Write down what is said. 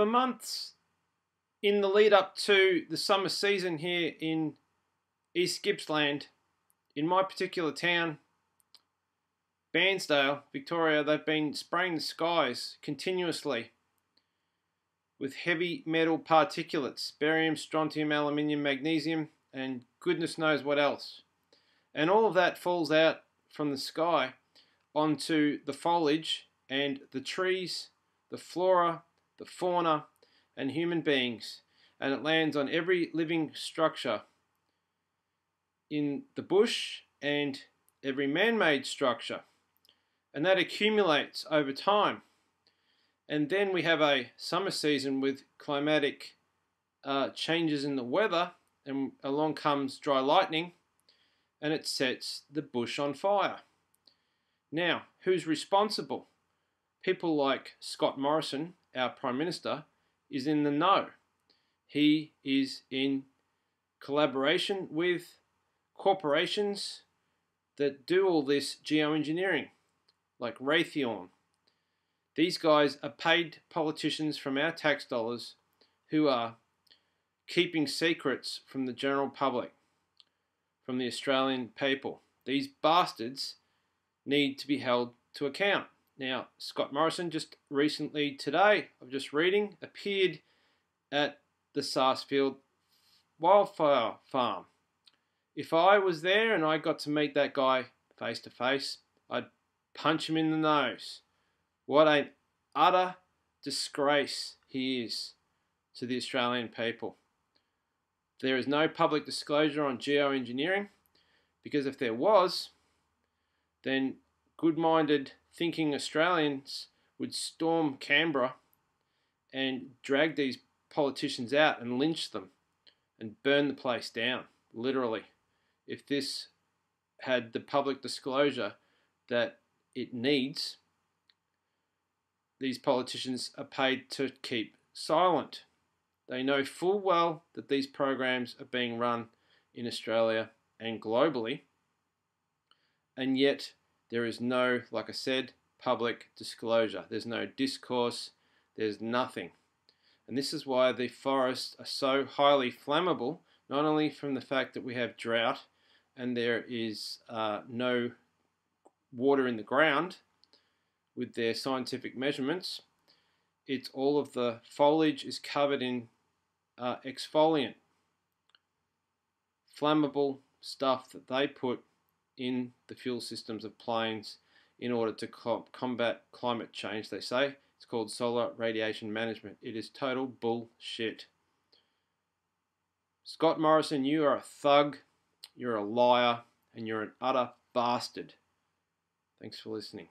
For months in the lead up to the summer season here in East Gippsland, in my particular town, Bairnsdale, Victoria, they've been spraying the skies continuously with heavy metal particulates, barium, strontium, aluminium, magnesium, and goodness knows what else. And all of that falls out from the sky onto the foliage and the trees, the flora, the fauna, and human beings, and it lands on every living structure in the bush and every man made structure. And that accumulates over time. And then we have a summer season with climatic uh, changes in the weather, and along comes dry lightning, and it sets the bush on fire. Now, who's responsible? People like Scott Morrison, our Prime Minister, is in the know. He is in collaboration with corporations that do all this geoengineering, like Raytheon. These guys are paid politicians from our tax dollars who are keeping secrets from the general public, from the Australian people. These bastards need to be held to account. Now, Scott Morrison just recently today, I'm just reading, appeared at the Sarsfield wildfire farm. If I was there and I got to meet that guy face to face, I'd punch him in the nose. What an utter disgrace he is to the Australian people. There is no public disclosure on geoengineering because if there was, then good minded thinking Australians would storm Canberra and drag these politicians out and lynch them and burn the place down, literally, if this had the public disclosure that it needs. These politicians are paid to keep silent. They know full well that these programs are being run in Australia and globally, and yet there is no, like I said, public disclosure. There's no discourse, there's nothing. And this is why the forests are so highly flammable, not only from the fact that we have drought and there is uh, no water in the ground with their scientific measurements, it's all of the foliage is covered in uh, exfoliant, flammable stuff that they put in the fuel systems of planes in order to combat climate change, they say. It's called solar radiation management. It is total bullshit. Scott Morrison, you are a thug, you're a liar, and you're an utter bastard. Thanks for listening.